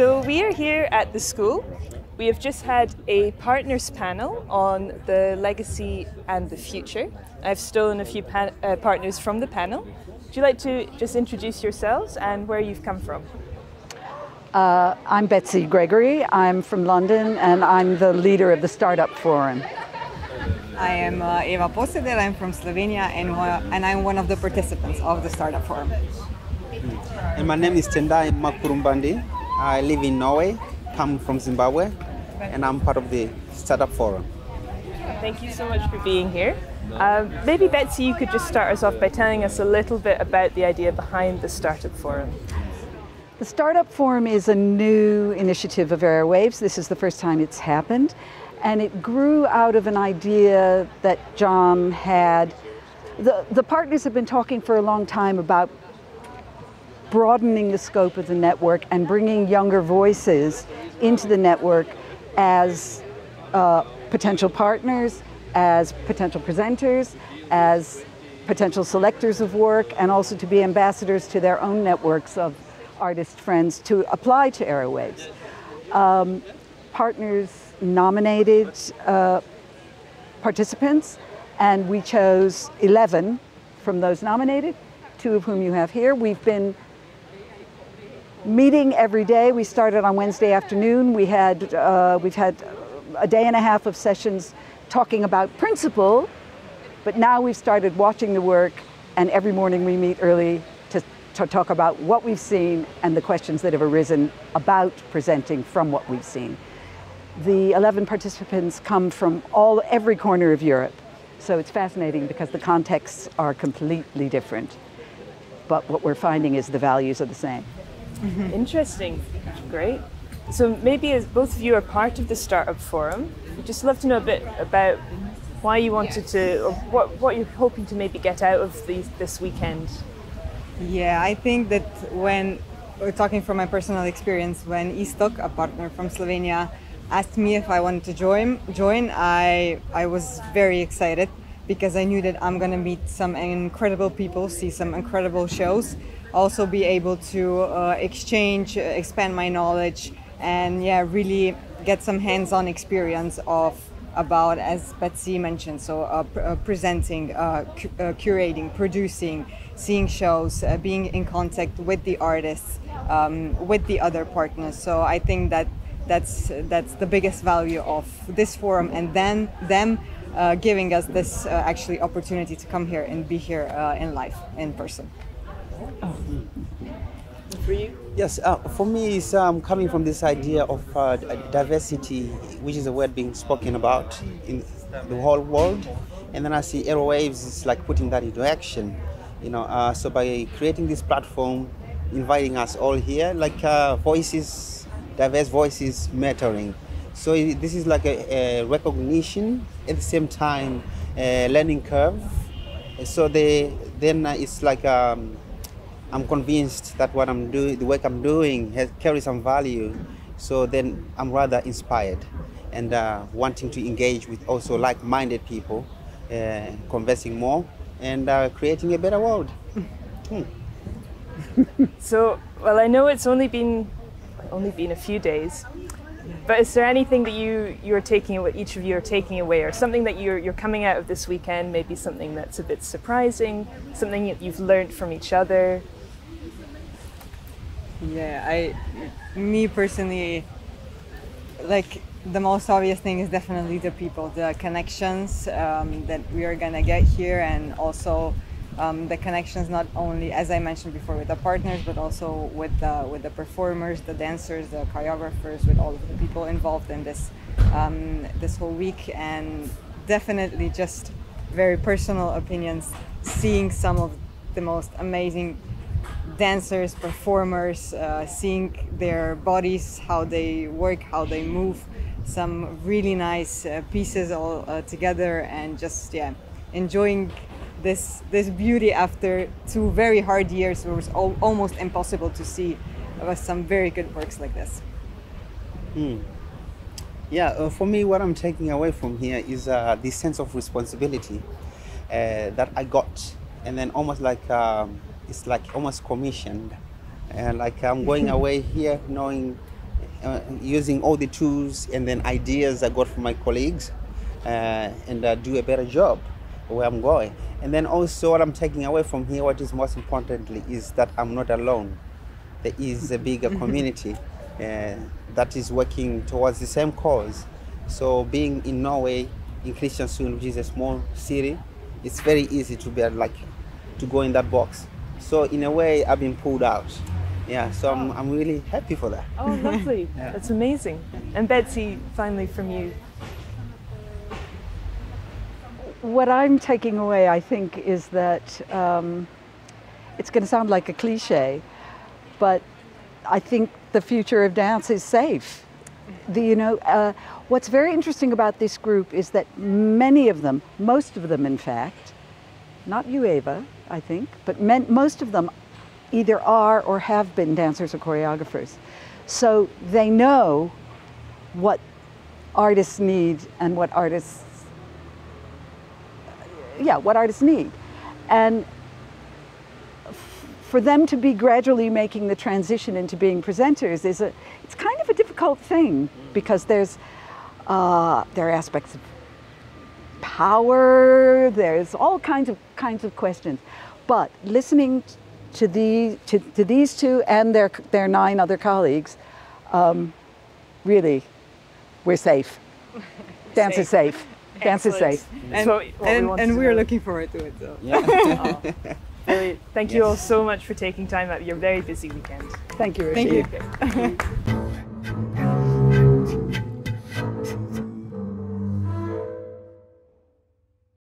So we are here at the school. We have just had a partners panel on the legacy and the future. I've stolen a few pa- uh, partners from the panel. Would you like to just introduce yourselves and where you've come from? Uh, I'm Betsy Gregory. I'm from London and I'm the leader of the Startup Forum. I am uh, Eva Poseder. I'm from Slovenia and, uh, and I'm one of the participants of the Startup Forum. And my name is Tendai Makurumbandi. I live in Norway, come from Zimbabwe, and I'm part of the Startup Forum. Thank you so much for being here. Um, maybe Betsy, you could just start us off by telling us a little bit about the idea behind the Startup Forum. The Startup Forum is a new initiative of Aerowaves. This is the first time it's happened. And it grew out of an idea that John had. The, the partners have been talking for a long time about broadening the scope of the network and bringing younger voices into the network as uh, potential partners, as potential presenters, as potential selectors of work, and also to be ambassadors to their own networks of artist friends to apply to Aerowaves. Um, partners nominated uh, participants, and we chose 11 from those nominated, two of whom you have here. We've been meeting every day. We started on Wednesday afternoon. We had, uh, we've had a day and a half of sessions talking about principle, but now we've started watching the work, and every morning we meet early to, to talk about what we've seen and the questions that have arisen about presenting from what we've seen. The 11 participants come from all every corner of Europe, so it's fascinating because the contexts are completely different. But what we're finding is the values are the same. Mm-hmm. Interesting. Great. So maybe as both of you are part of the Startup Forum, I'd just love to know a bit about why you wanted to, or what, what you're hoping to maybe get out of these, this weekend. Yeah, I think that when we're talking from my personal experience, when Istok, a partner from Slovenia, asked me if I wanted to join, join, I I was very excited because I knew that I'm gonna meet some incredible people, see some incredible shows, also be able to uh, exchange, uh, expand my knowledge, and yeah, really get some hands-on experience of about as Betsy mentioned, so uh, pr- uh, presenting, uh, cu- uh, curating, producing, seeing shows, being in contact with the artists, um, with the other partners. So I think that that's that's the biggest value of this forum, and then them giving us this actually opportunity to come here and be here in life, in person. For you? Yes, uh, for me, it's um, coming from this idea of uh, diversity, which is a word being spoken about in the whole world. And then I see Aerowaves is like putting that into action. You know, uh, so by creating this platform, inviting us all here, like uh, voices, diverse voices mattering. So this is like a, a recognition at the same time, a learning curve. So they then it's like um, I'm convinced that what I'm doing, the work I'm doing, has carries some value. So then I'm rather inspired and uh, wanting to engage with also like-minded people, uh, conversing more and uh, creating a better world. Hmm. so, well, I know it's only been only been a few days, but is there anything that you you're taking away, each of you are taking away, or something that you're you're coming out of this weekend? Maybe something that's a bit surprising, something that you've learned from each other. Yeah, I, me personally, like the most obvious thing is definitely the people, the connections um, that we are gonna get here, and also um, the connections not only, as I mentioned before, with the partners, but also with the with the performers, the dancers, the choreographers, with all of the people involved in this um, this whole week, and definitely just very personal opinions, seeing some of the most amazing dancers, performers, uh, seeing their bodies, how they work, how they move, some really nice uh, pieces all uh, together, and just yeah, enjoying this this beauty after two very hard years. Where it was al- almost impossible to see uh, some very good works like this. Mm. Yeah, uh, for me, what I'm taking away from here is uh, this sense of responsibility that I got, and then almost like. Um, it's like almost commissioned and like i'm going away here knowing uh, using all the tools and then ideas I got from my colleagues uh, and uh, do a better job where I'm going. And then also what I'm taking away from here, what is most importantly, is that I'm not alone. There is a bigger community uh, that is working towards the same cause. So being in Norway, in Kristiansund, which is a small city, it's very easy to be like to go in that box. So in a way, I've been pulled out. Yeah, so I'm, I'm really happy for that. Oh, lovely. Yeah. That's amazing. And Betsy, finally from you. What I'm taking away, I think, is that um, it's going to sound like a cliche, but I think the future of dance is safe. The, you know, uh, what's very interesting about this group is that many of them, most of them, in fact, not you, Ava, I think, but men, most of them either are or have been dancers or choreographers. So they know what artists need and what artists yeah, what artists need. And for them to be gradually making the transition into being presenters is a, it's kind of a difficult thing because there's, uh, there are aspects of power, there's all kinds of, kinds of questions. But listening to, the, to, to these two and their, their nine other colleagues, um, really, we're safe. Dance is safe. Dance is safe. And, what, what we and, wanted and to we're looking forward to it. So. Yeah. Really, thank you all so much for taking time out of your very busy weekend. Thank you, Thank Rashid. you.